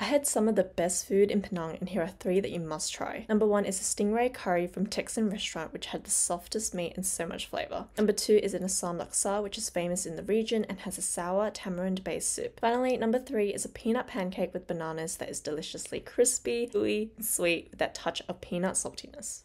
I had some of the best food in Penang, and here are three that you must try. Number one is a stingray curry from Teksen restaurant, which had the softest meat and so much flavor. Number two is an Assam laksa, which is famous in the region and has a sour tamarind based soup. Finally, number three is a peanut pancake with bananas that is deliciously crispy, gooey, and sweet with that touch of peanut saltiness.